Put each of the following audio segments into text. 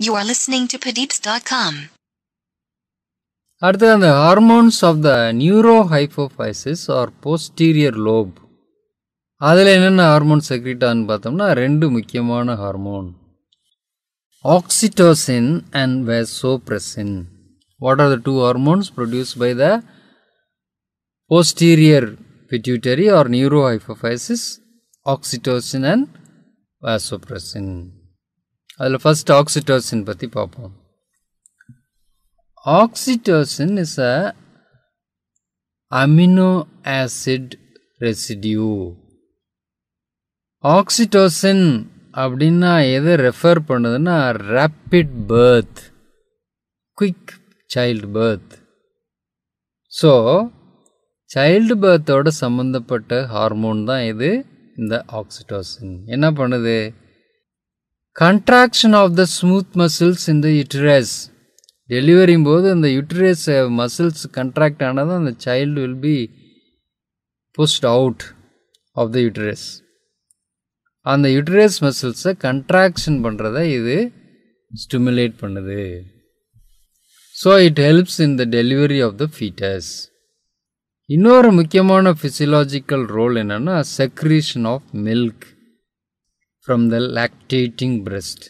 You are listening to Padeeps.com. அடுத்தது அந்த hormones of the neurohypophysis or posterior lobe அதில் என்னென்ன ஹார்மோன் செக்ரிட் ஆகுன்னு பார்த்தோம்னா ரெண்டு முக்கியமான hormone oxytocin and vasopressin what are the two hormones produce by the posterior pituitary or neurohypophysis? oxytocin and vasopressin. அதில் first oxytocin பற்றி பார்ப்போம் oxytocin is a amino acid residue oxytocin அப்படின்னா எதை ரெஃபர் பண்ணுதுன்னா rapid birth quick child birth so child பர்த்தோட சம்மந்தப்பட்ட hormone தான் இது இந்த ஆக்சிடோசின் என்ன பண்ணுது? Contraction of the smooth muscles இந்த யுட்ரஸ் டெலிவரியும் போது அந்த யுட்ரஸ் மசில்ஸ் கண்ட்ராக்ட் ஆனது அந்த child will be pushed out of the uterus அந்த யுட்ரஸ் மசில்ஸை கண்ட்ராக்ஷன் பண்ணுறத இது ஸ்டிமுலேட் பண்ணுது. So it helps in the delivery of the foetus இன்னொரு முக்கியமான ஃபிசியலாஜிக்கல் ரோல் என்னென்னா secretion of milk from the lactating breast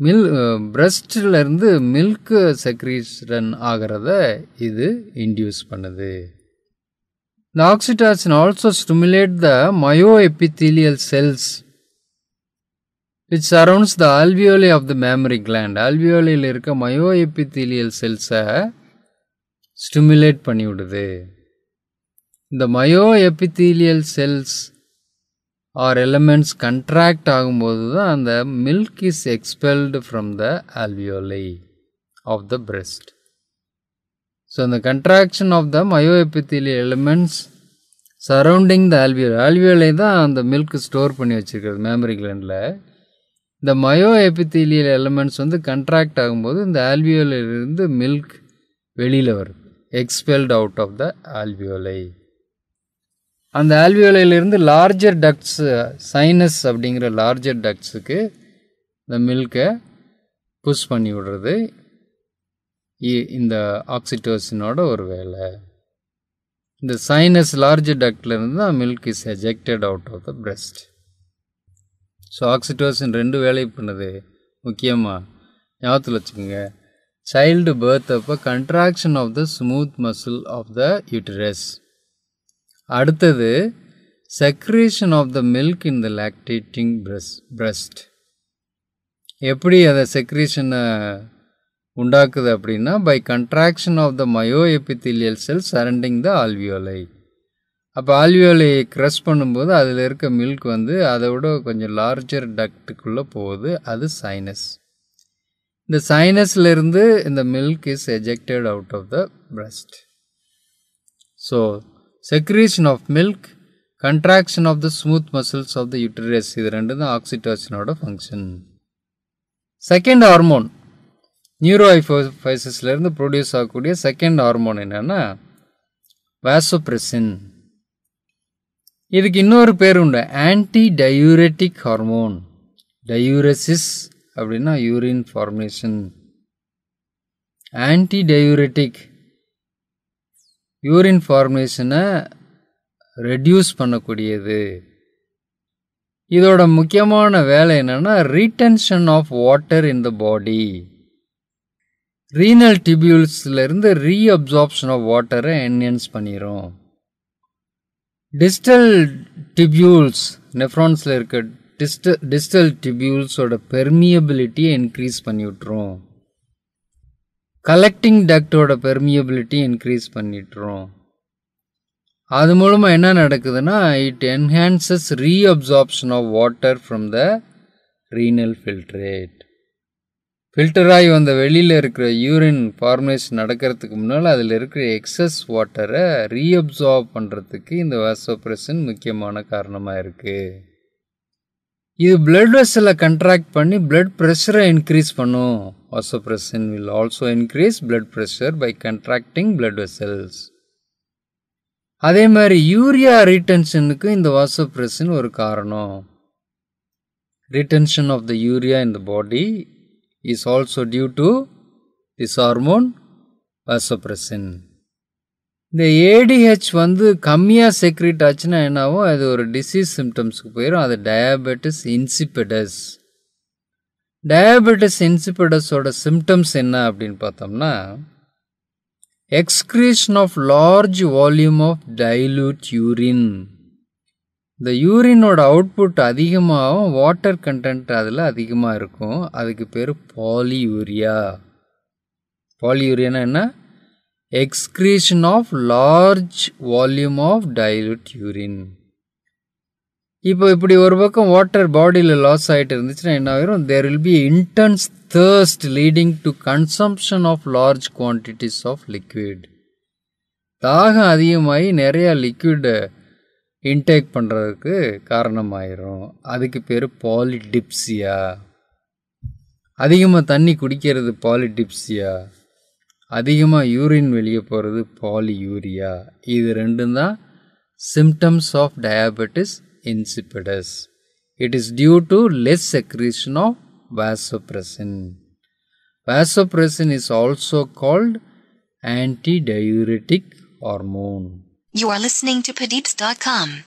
mill பிரஸ்டிலேருந்து மில்க் செக்ரீஷன் ஆகிறத இது இன்டியூஸ் பண்ணுது. The oxytocin also stimulate the myoepithelial cells which surrounds the alveoli of the mammary gland ஆல்வியோலியில் இருக்க mayo epithelial செல்ஸை stimulate பண்ணிவிடுது. இந்த myoepithelial cells or elements contract ஆகும்போது தான் அந்த milk is expelled from the alveoli of the breast so அந்த contraction of the myoepithelial elements surrounding the alveoli alveoli தான் அந்த மில்க் ஸ்டோர் பண்ணி வச்சுருக்கிறது மெமரி கிளாண்டில் இந்த மயோ எபித்தீலியல் எலிமெண்ட்ஸ் வந்து கண்ட்ராக்ட் ஆகும்போது இந்த ஆல்வியோலிருந்து மில்க் வெளியில் வருது. Expelled out of the alveoli அந்த ஆல்வியோலையிலிருந்து லார்ஜர் டக்ட்ஸ் சைனஸ் அப்படிங்கிற லார்ஜர் டக்ட்ஸுக்கு இந்த மில்கை புஷ் பண்ணி விடுறது இந்த ஆக்சிடோசினோட ஒரு வேலை. இந்த சைனஸ் லார்ஜர் டக்ட்லேருந்து தான் milk is ejected out of the breast so oxytocin ரெண்டு வேலை பண்ணுது. முக்கியமாக ஞாபகத்தில் வச்சுக்கோங்க. சைல்டு பர்த் அப்போ contraction of the smooth muscle of the uterus அடுத்தது secretion of the milk in the lactating bre breast எப்படி அதை செக்ரேஷனை உண்டாக்குது அப்படின்னா by contraction of the myoepithelial cell surrounding the alveoli அப்போ ஆல்வியோலையை க்ரஷ் பண்ணும்போது அதில் இருக்க மில்க் வந்து அதை விட கொஞ்சம் லார்ஜர் டக்டுக்குள்ளே போகுது அது சைனஸ் இந்த சைனஸ்லேருந்து இந்த milk is ejected out of the breast so secretion of milk contraction of the smooth muscles of the uterus இது ரெண்டு தான் ஆக்சிடோசினோட ஃபங்க்ஷன் செகண்ட் ஹார்மோன் நியூரோஐஃபைசஸ்லேருந்து ப்ரொடியூஸ் ஆகக்கூடிய செகண்ட் ஹார்மோன் என்னென்னா வேசோப்ரெசின் இதுக்கு இன்னொரு பேர் உண்டு ஆன்டி டயூரெட்டிக் ஹார்மோன் டயூரசிஸ் அப்படின்னா urine formation anti diuretic urine ஃபார்மேஷனை reduce பண்ணக்கூடியது. இதோட முக்கியமான வேலை என்னென்னா retention of water in the body renal டிபியூல்ஸ்லேருந்து reabsorption of வாட்டரை என்ஹென்ஸ் பண்ணிடும் டிஸ்டல் டிபியூல்ஸ் நெஃப்ரான்ஸில் இருக்க டிஸ்ட டிஸ்டல் டிபியூல்ஸோட பெர்மியபிலிட்டியை இன்க்ரீஸ் பண்ணி விட்ரும் கலெக்டிங் டக்டோட பெர்மியபிலிட்டி இன்க்ரீஸ் பண்ணிட்டுறோம். அது மூலமாக என்ன நடக்குதுன்னா it enhances reabsorption of water from the renal filtrate ஃபில்டராகி வந்த வெளியில் இருக்கிற யூரின் ஃபார்மேஷன் நடக்கிறதுக்கு முன்னால் அதில் இருக்கிற எக்ஸஸ் வாட்டரை ரீஅப்சார்ப் பண்ணுறதுக்கு இந்த வாசோப்ரெஷன் முக்கியமான காரணமாக இருக்குது இது பிளட் வெசலை கண்ட்ராக்ட் பண்ணி பிளட் ப்ரெஷரை இன்க்ரீஸ் பண்ணும் vasopressin will also increase blood pressure by contracting blood vessels அதே மாதிரி யூரியா ரீடென்ஷனுக்கு இந்த வாசோப்ரெஷன் ஒரு காரணம் retention of the urea in the body is also due to this hormone vasopressin. இந்த ஏடிஹெச் வந்து கம்மியாக செக்ரிட் ஆச்சுன்னா என்னாகும்? அது ஒரு டிசீஸ் சிம்டம்ஸ்க்கு போயிடும் அது டயபெட்டிஸ் இன்சிபிடஸ் டயபெட்டிஸ் இன்சிபிடஸோட சிம்டம்ஸ் என்ன அப்படின்னு பார்த்தோம்னா excretion of large volume of dilute urine இந்த யூரினோட அவுட்புட் அதிகமாகவும் வாட்டர் கண்டென்ட் அதில் அதிகமாக இருக்கும். அதுக்கு பேர் பாலியூரியா பாலியூரியானா என்ன? Excretion of large volume of dilute urine இப்போ இப்படி ஒரு பக்கம் வாட்டர் பாடியில் லாஸ் ஆகிட்டு இருந்துச்சுன்னா என்ன ஆகிரும் there will be intense thirst leading to consumption of large quantities of liquid தாகம் அதிகமாகி நிறையா லிக்விடை இன்டேக் பண்ணுறதுக்கு காரணமாயிரும். அதுக்கு பேர் பாலிடிப்சியா அதிகமாக தண்ணி குடிக்கிறது பாலிடிப்சியா அதிகமாக யூரின் வெளியே போகிறது பாலியூரியா இது ரெண்டும் தான் symptoms of diabetes insipidus. It is due to less secretion of vasopressin. Vasopressin is also called antidiuretic hormone. You are listening to Padeeps.com.